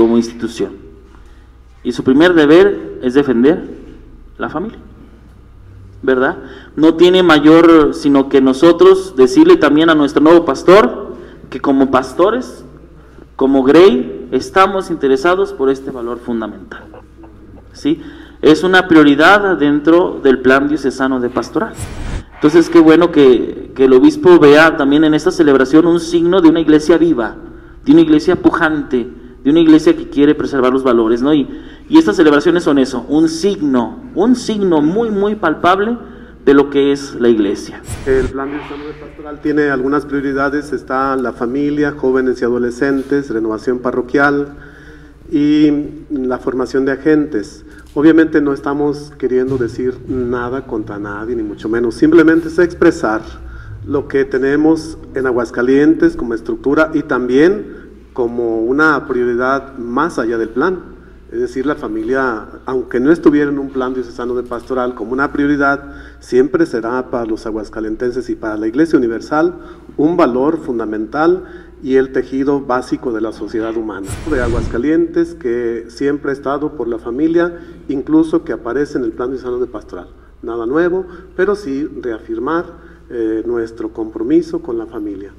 como institución. Y su primer deber es defender la familia. ¿Verdad? No tiene mayor sino que nosotros decirle también a nuestro nuevo pastor que como pastores, como Grey, estamos interesados por este valor fundamental. ¿Sí? Es una prioridad dentro del plan diocesano de pastoral. Entonces, qué bueno que, que el obispo vea también en esta celebración un signo de una iglesia viva, de una iglesia pujante, de una iglesia que quiere preservar los valores, ¿no? Y, estas celebraciones son eso, un signo, un signo muy, muy palpable de lo que es la iglesia. El plan de salud pastoral tiene algunas prioridades, está la familia, jóvenes y adolescentes, renovación parroquial y la formación de agentes. Obviamente no estamos queriendo decir nada contra nadie, ni mucho menos, simplemente es expresar lo que tenemos en Aguascalientes como estructura y también como una prioridad más allá del plan. Es decir, la familia, aunque no estuviera en un plan diocesano de pastoral como una prioridad, siempre será para los aguascalentenses y para la Iglesia Universal un valor fundamental y el tejido básico de la sociedad humana. De Aguascalientes que siempre ha estado por la familia, incluso que aparece en el plan diocesano de pastoral. Nada nuevo, pero sí reafirmar eh, nuestro compromiso con la familia.